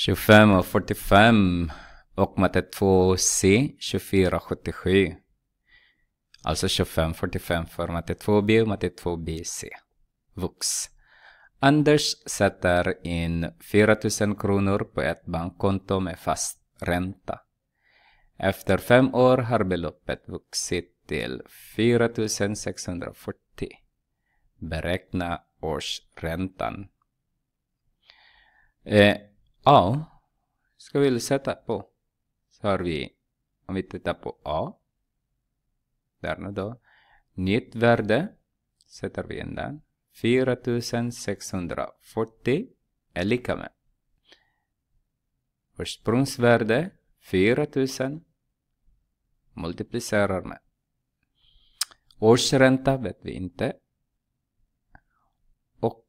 25 och 45 och matte 2C 2477. Alltså 25, 45 för matte 2B och matte 2BC. Vux. Anders sätter in 4000 kronor på ett bankkonto med fast ränta. Efter fem år har beloppet vuxit till 4640. Beräkna årsräntan. Eh, A, ska vi sätta på. Så har vi, om vi tittar på A. Där nu då. Nytt värde sätter vi in den. 4640 är lika med ursprungsvärde 4000 multiplicerar med årsränta vet vi inte och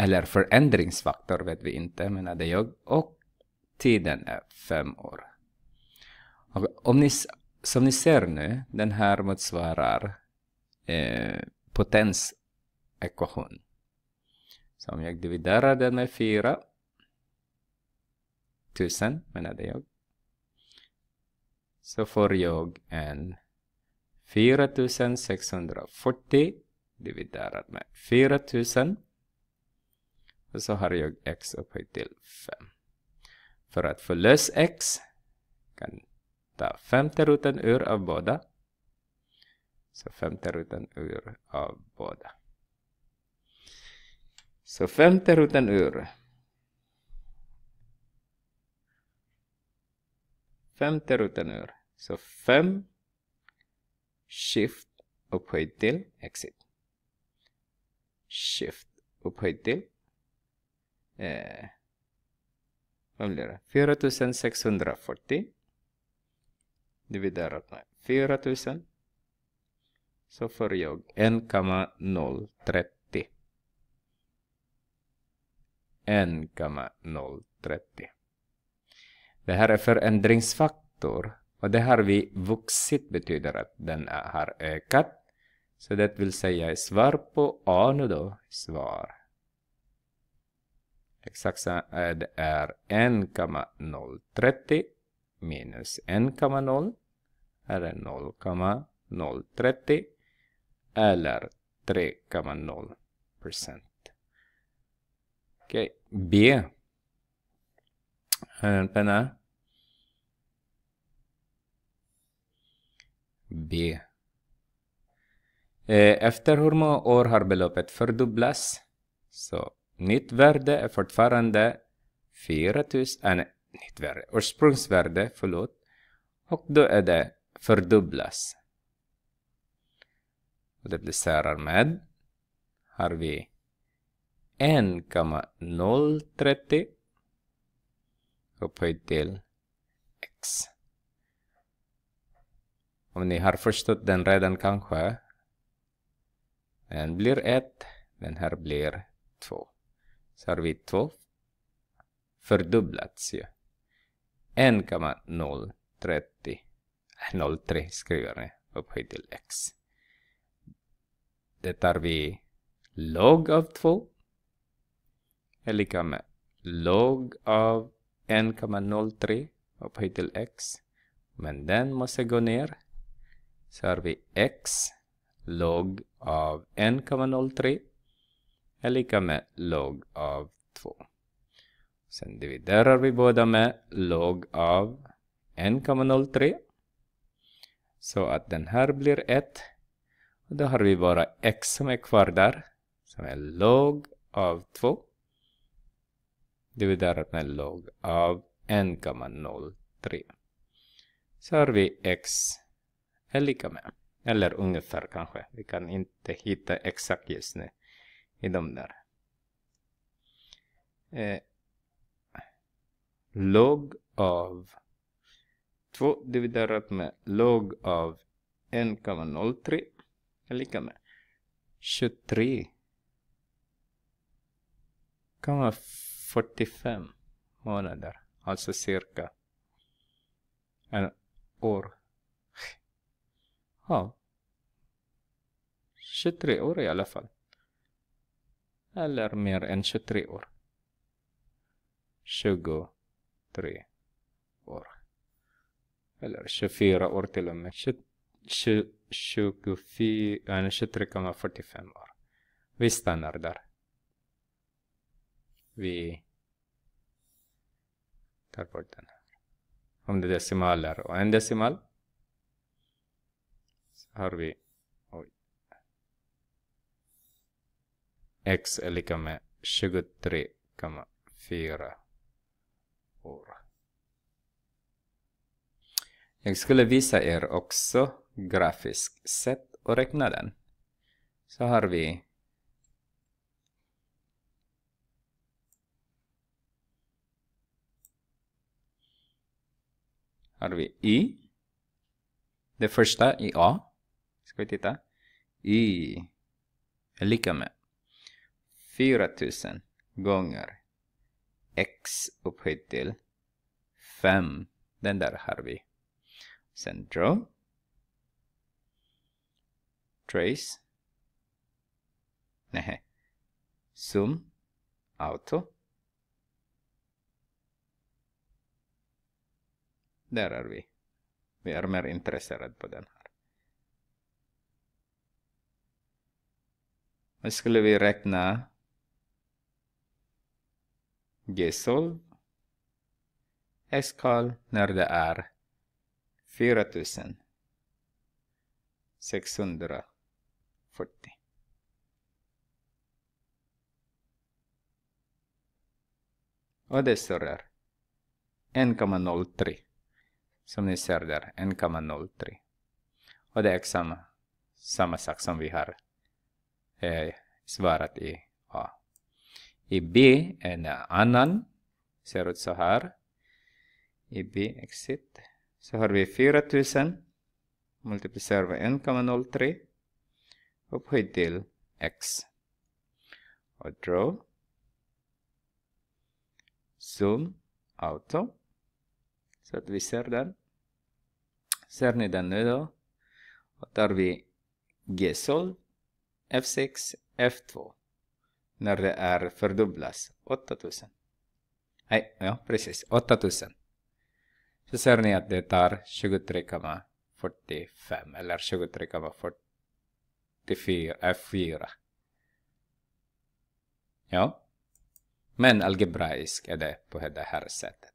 eller förändringsfaktor vet vi inte menade jag och tiden är fem år. Och om ni, som ni ser nu, den här motsvarar eh, potensekvation. Så om jag dividerar den med 4 tusen menade jag. Så får jag en 4640 dividerat med 4000. Och så har jag x upphöjt till 5. För att få lös x kan ta femte roten ur av båda. Så femte roten ur av båda. Så femte roten ur. Femte roten ur. Så fem shift upphöjt till exit. Shift upphöjt till eh, vad blir det? 4640 dividerat med 4000 så får jag 1,030 1,030. Det här är förändringsfaktor och det har vi vuxit betyder att den har ökat. Så det vill säga svar på A nu då, svar. Exakt det är 1,030 minus 1,0 är 0,030 eller 3,0 procent. Okej, okay. B. En penna. B. Eh, efter hur många år har beloppet fördubblats? Så nytt värde är fortfarande 4000, äh, nej, nytt värde, ursprungsvärde, förlåt. Och då är det fördubblas. Och det blir särar med. Har vi 1,030 upphöjt till x. Om ni har förstått den redan kanske. Den blir 1, den här blir 2. Så har vi 2 fördubblats ju. 1,030 03 äh, skriver ni upphöjt till x. Det tar vi log av 2 är lika med log av 1,03 upphöjt till x. Men den måste gå ner. Så har vi x log av 1,03 är lika med log av 2. Sen dividerar vi båda med log av 1,03. Så att den här blir 1. Och då har vi bara x som är kvar där. Som är log av 2 dividerat med log av 1,03. Så har vi x är lika med, eller ungefär kanske. Vi kan inte hitta exakt just nu i de där. Eh, log av 2 dividerat med log av 1,03 är lika med 23 45 månader. Alltså cirka en år. Ja. 23 år i alla fall. Eller mer än 23 år. 23 år. Eller 24 år till och med. 23,45 år. Vi stannar där. Vi tar bort den här. Om det är decimaler och en decimal så har vi oj, x är lika med 23,4 år. Jag skulle visa er också grafiskt sätt att räkna den. Så har vi har vi y. Det första i A. Ska vi titta? Y är lika med 4000 gånger x upphöjt till 5. Den där har vi. Sen draw. Trace. Nej. Zoom. Auto. Där är vi. Vi är mer intresserade på den här. Nu skulle vi räkna G-solv när det är 4640. Och det står där 1,03. Som ni ser där, 1,03. Och det är samma, samma sak som vi har eh, svarat i A. I B är en annan, ser ut så här. I B exit så har vi 4000 multiplicerar vi 1,03 upphöjt till x. Och draw. Zoom auto. Så att vi ser den. Ser ni den nu då? Och tar vi G-sol, F6, F2. När det är fördubblas, 8000. Nej, ja precis, 8000. Så ser ni att det tar 23,45 eller 23,44 F4. Ja. Men algebraisk är det på det här sättet.